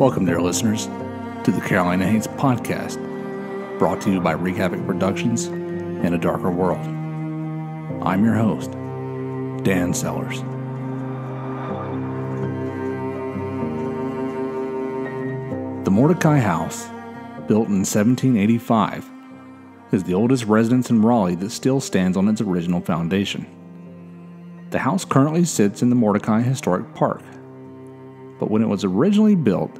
Welcome, dear listeners, to the Carolina Haints podcast, brought to you by Wreak Productions and A Darker World. I'm your host, Dan Sellers. The Mordecai House, built in 1785, is the oldest residence in Raleigh that still stands on its original foundation. The house currently sits in the Mordecai Historic Park, but when it was originally built,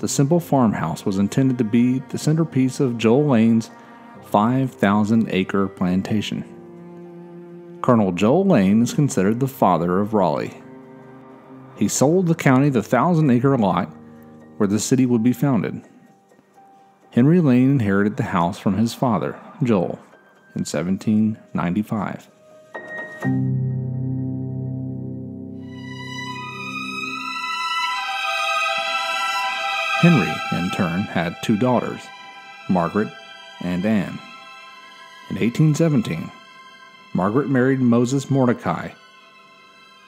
the simple farmhouse was intended to be the centerpiece of Joel Lane's 5,000 acre plantation. Colonel Joel Lane is considered the father of Raleigh. He sold the county the thousand acre lot where the city would be founded. Henry Lane inherited the house from his father, Joel, in 1795. Henry, in turn, had two daughters, Margaret and Anne. In 1817, Margaret married Moses Mordecai.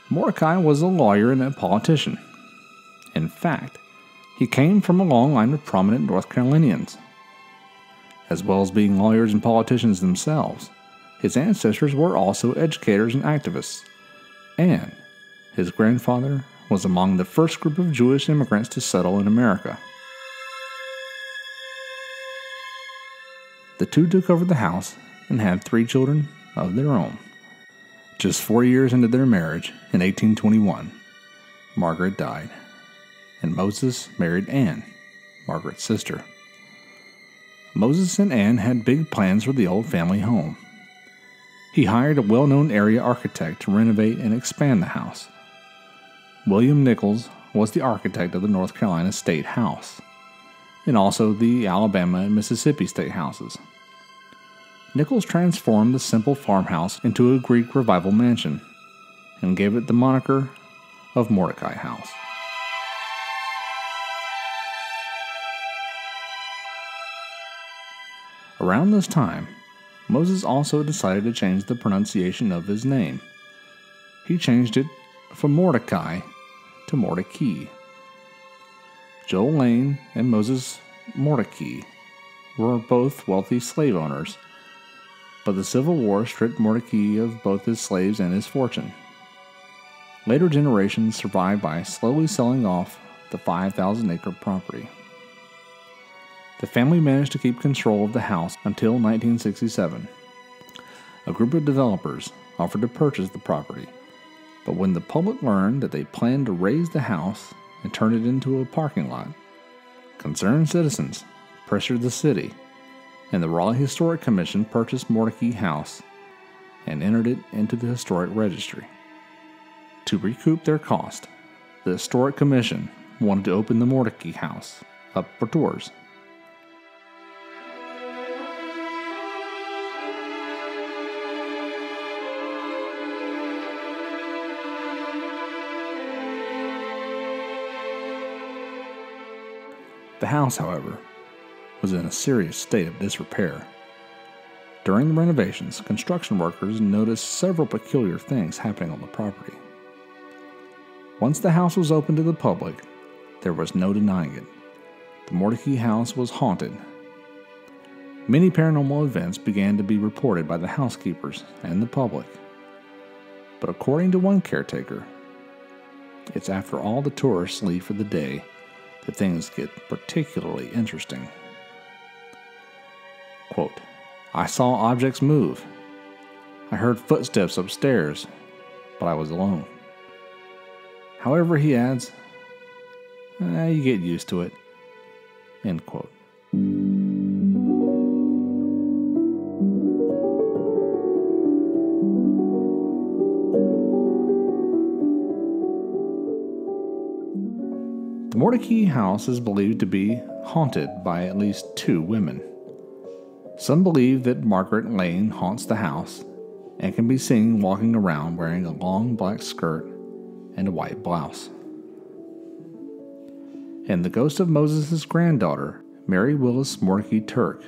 Mordecai was a lawyer and a politician. In fact, he came from a long line of prominent North Carolinians. As well as being lawyers and politicians themselves, his ancestors were also educators and activists. And his grandfather was among the first group of Jewish immigrants to settle in America. The two took over the house and had three children of their own. Just four years into their marriage, in 1821, Margaret died, and Moses married Anne, Margaret's sister. Moses and Anne had big plans for the old family home. He hired a well known area architect to renovate and expand the house. William Nichols was the architect of the North Carolina State House, and also the Alabama and Mississippi State Houses. Nichols transformed the simple farmhouse into a Greek revival mansion and gave it the moniker of Mordecai House. Around this time, Moses also decided to change the pronunciation of his name. He changed it from Mordecai to Mordecai. Joel Lane and Moses Mordecai were both wealthy slave owners, but the Civil War stripped Mordecai of both his slaves and his fortune. Later generations survived by slowly selling off the 5,000 acre property. The family managed to keep control of the house until 1967. A group of developers offered to purchase the property but when the public learned that they planned to raise the house and turn it into a parking lot, concerned citizens pressured the city, and the Raleigh Historic Commission purchased Mordecai House and entered it into the Historic Registry. To recoup their cost, the Historic Commission wanted to open the Mordecai House up for tours The house, however, was in a serious state of disrepair. During the renovations, construction workers noticed several peculiar things happening on the property. Once the house was open to the public, there was no denying it. The Mordecai house was haunted. Many paranormal events began to be reported by the housekeepers and the public. But according to one caretaker, it's after all the tourists leave for the day that things get particularly interesting. Quote, I saw objects move. I heard footsteps upstairs, but I was alone. However, he adds, eh, you get used to it. End quote. Mordecai house is believed to be haunted by at least two women. Some believe that Margaret Lane haunts the house and can be seen walking around wearing a long black skirt and a white blouse. And the ghost of Moses' granddaughter, Mary Willis Mordecai Turk,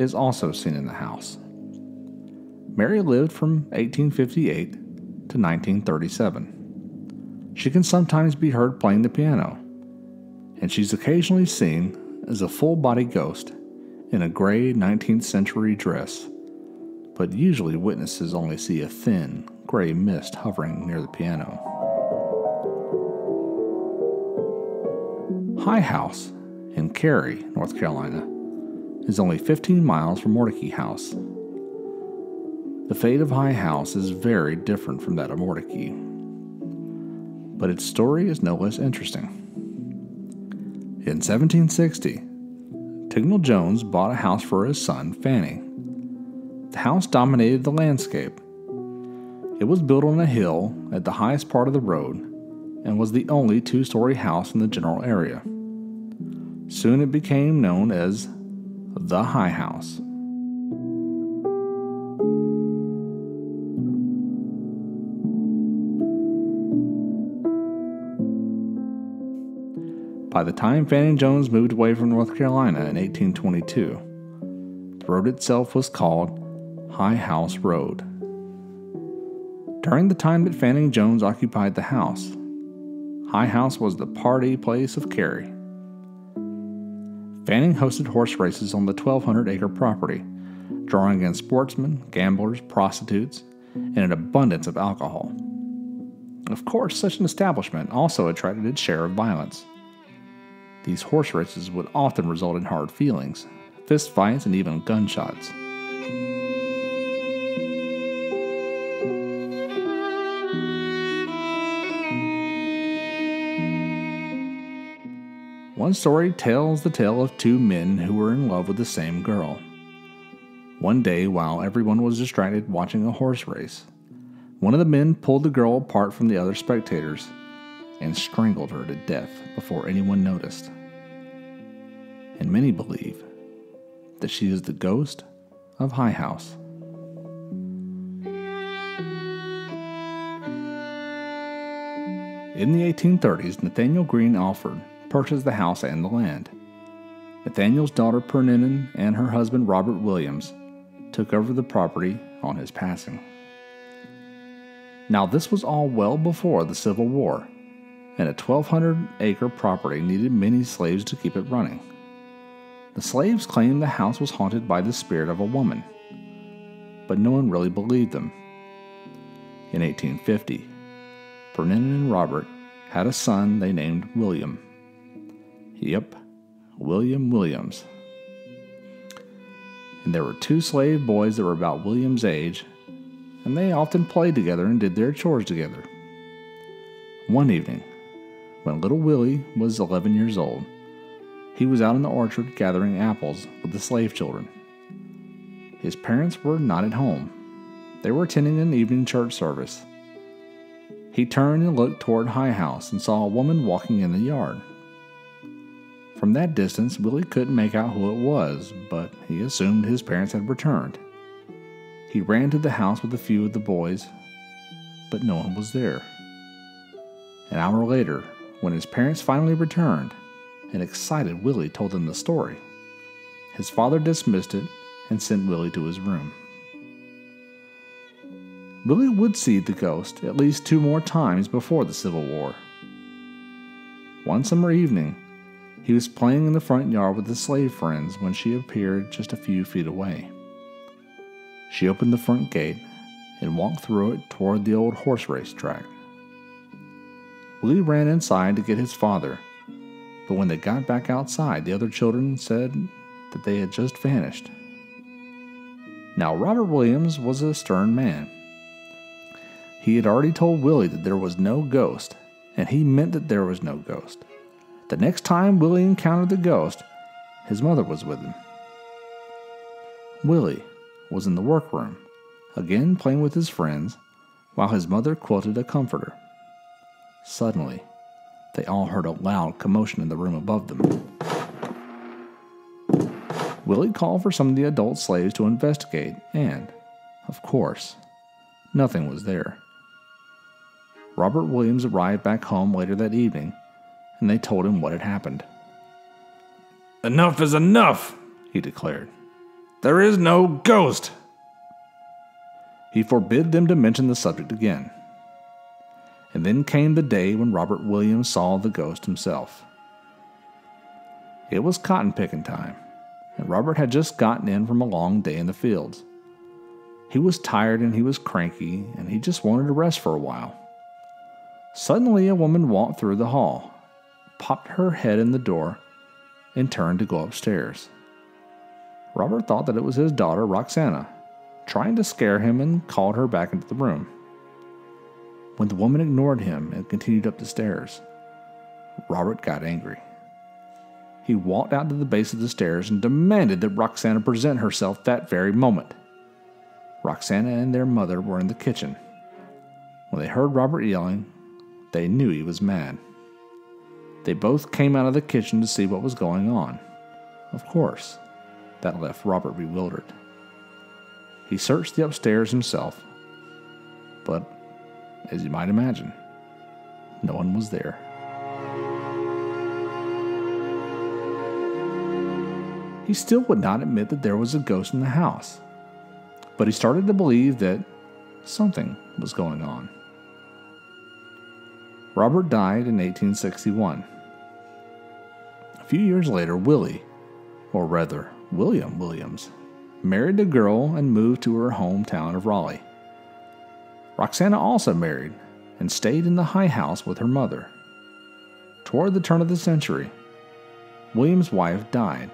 is also seen in the house. Mary lived from 1858 to 1937. She can sometimes be heard playing the piano and she's occasionally seen as a full body ghost in a gray 19th century dress, but usually witnesses only see a thin, gray mist hovering near the piano. High House in Cary, North Carolina, is only 15 miles from Mordecai House. The fate of High House is very different from that of Mordecai, but its story is no less interesting. In 1760, Tignall Jones bought a house for his son, Fanning. The house dominated the landscape. It was built on a hill at the highest part of the road and was the only two story house in the general area. Soon it became known as the High House. By the time Fanning Jones moved away from North Carolina in 1822, the road itself was called High House Road. During the time that Fanning Jones occupied the house, High House was the party place of Cary. Fanning hosted horse races on the 1,200 acre property, drawing in sportsmen, gamblers, prostitutes, and an abundance of alcohol. Of course, such an establishment also attracted its share of violence. These horse races would often result in hard feelings, fist fights, and even gunshots. One story tells the tale of two men who were in love with the same girl. One day, while everyone was distracted watching a horse race, one of the men pulled the girl apart from the other spectators and strangled her to death before anyone noticed. And many believe that she is the ghost of High House. In the 1830s, Nathaniel Green Alford purchased the house and the land. Nathaniel's daughter Perninin and her husband Robert Williams took over the property on his passing. Now, this was all well before the Civil War, and a 1,200 acre property needed many slaves to keep it running. The slaves claimed the house was haunted by the spirit of a woman, but no one really believed them. In 1850, Perninin and Robert had a son they named William. Yep, William Williams. And there were two slave boys that were about William's age, and they often played together and did their chores together. One evening, when little Willie was 11 years old, he was out in the orchard gathering apples with the slave children. His parents were not at home. They were attending an evening church service. He turned and looked toward High House and saw a woman walking in the yard. From that distance, Willie couldn't make out who it was, but he assumed his parents had returned. He ran to the house with a few of the boys, but no one was there. An hour later, when his parents finally returned, an excited Willie told them the story. His father dismissed it and sent Willie to his room. Willie would see the ghost at least two more times before the Civil War. One summer evening, he was playing in the front yard with his slave friends when she appeared just a few feet away. She opened the front gate and walked through it toward the old horse race track. Willie ran inside to get his father, but when they got back outside, the other children said that they had just vanished. Now, Robert Williams was a stern man. He had already told Willie that there was no ghost, and he meant that there was no ghost. The next time Willie encountered the ghost, his mother was with him. Willie was in the workroom, again playing with his friends, while his mother quilted a comforter. Suddenly, they all heard a loud commotion in the room above them. Willie called for some of the adult slaves to investigate, and, of course, nothing was there. Robert Williams arrived back home later that evening and they told him what had happened. Enough is enough, he declared. There is no ghost. He forbid them to mention the subject again. And then came the day when Robert Williams saw the ghost himself. It was cotton picking time, and Robert had just gotten in from a long day in the fields. He was tired and he was cranky, and he just wanted to rest for a while. Suddenly, a woman walked through the hall, popped her head in the door, and turned to go upstairs. Robert thought that it was his daughter, Roxana, trying to scare him and called her back into the room. When the woman ignored him and continued up the stairs, Robert got angry. He walked out to the base of the stairs and demanded that Roxana present herself that very moment. Roxana and their mother were in the kitchen. When they heard Robert yelling, they knew he was mad. They both came out of the kitchen to see what was going on. Of course, that left Robert bewildered. He searched the upstairs himself, but, as you might imagine, no one was there. He still would not admit that there was a ghost in the house, but he started to believe that something was going on. Robert died in 1861. A few years later, Willie, or rather, William Williams, married a girl and moved to her hometown of Raleigh. Roxana also married and stayed in the high house with her mother. Toward the turn of the century, William's wife died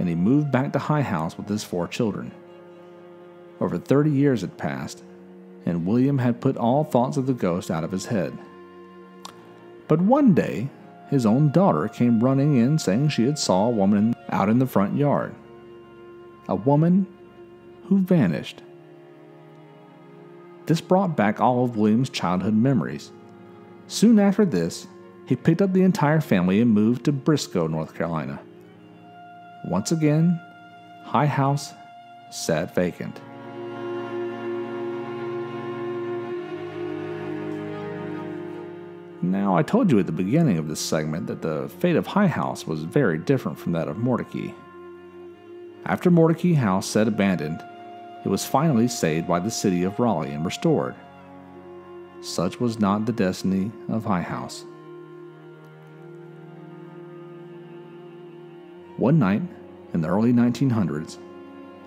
and he moved back to High House with his four children. Over 30 years had passed, and William had put all thoughts of the ghost out of his head. But one day, his own daughter came running in saying she had saw a woman out in the front yard. A woman who vanished. This brought back all of William's childhood memories. Soon after this, he picked up the entire family and moved to Briscoe, North Carolina. Once again, High House sat vacant. Now, I told you at the beginning of this segment that the fate of High House was very different from that of Mordecai. After Mordecai House sat abandoned, it was finally saved by the city of Raleigh and restored. Such was not the destiny of High House. One night in the early 1900s,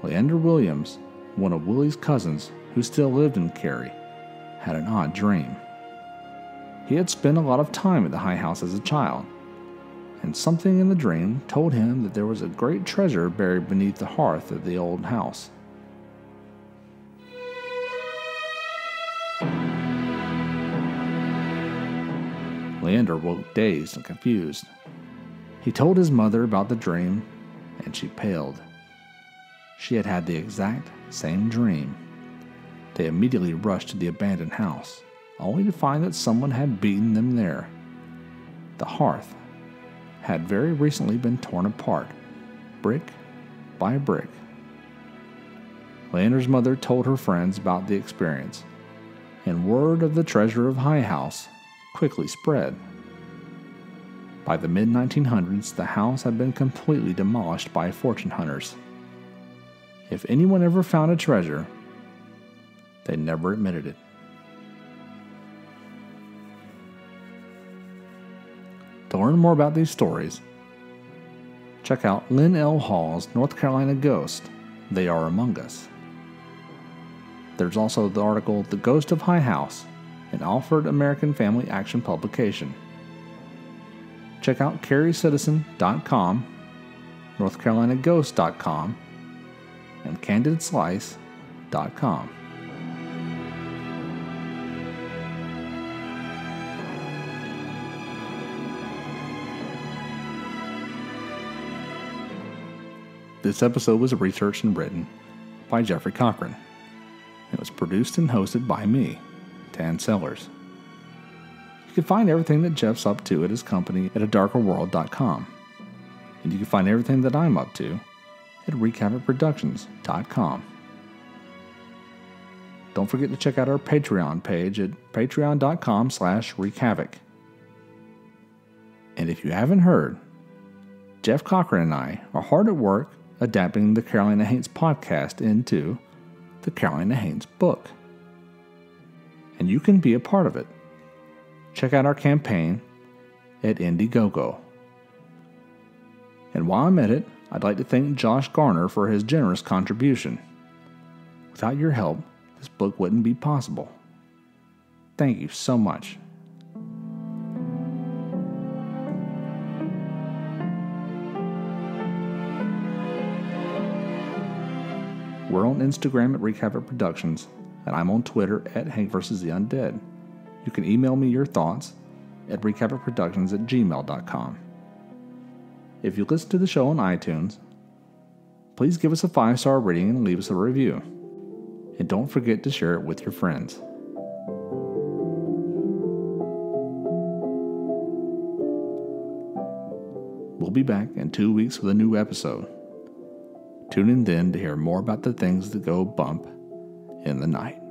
Leander Williams, one of Willie's cousins who still lived in Cary, had an odd dream. He had spent a lot of time at the high house as a child, and something in the dream told him that there was a great treasure buried beneath the hearth of the old house. Leander woke dazed and confused. He told his mother about the dream, and she paled. She had had the exact same dream. They immediately rushed to the abandoned house, only to find that someone had beaten them there. The hearth had very recently been torn apart, brick by brick. Leander's mother told her friends about the experience, and word of the treasure of High House quickly spread. By the mid 1900s, the house had been completely demolished by fortune hunters. If anyone ever found a treasure, they never admitted it. To learn more about these stories, check out Lynn L. Hall's North Carolina Ghost They Are Among Us. There's also the article The Ghost of High House, an Alford American Family Action publication check out carycitizen.com, northcarolinaghost.com, and candidslice.com. This episode was researched and written by Jeffrey Cochran. It was produced and hosted by me, Dan Sellers. You can find everything that Jeff's up to at his company at adarkerworld.com. And you can find everything that I'm up to at wreakhavocproductions.com. Don't forget to check out our Patreon page at patreon.com slash wreakhavoc. And if you haven't heard, Jeff Cochran and I are hard at work adapting the Carolina Haints podcast into the Carolina Haints book. And you can be a part of it check out our campaign at Indiegogo. And while I'm at it, I'd like to thank Josh Garner for his generous contribution. Without your help, this book wouldn't be possible. Thank you so much. We're on Instagram at Havoc Productions, and I'm on Twitter at Hank vs. the Undead. You can email me your thoughts at wreakhavocproductions at gmail.com. If you listen to the show on iTunes, please give us a five star rating and leave us a review. And don't forget to share it with your friends. We'll be back in two weeks with a new episode. Tune in then to hear more about the things that go bump in the night.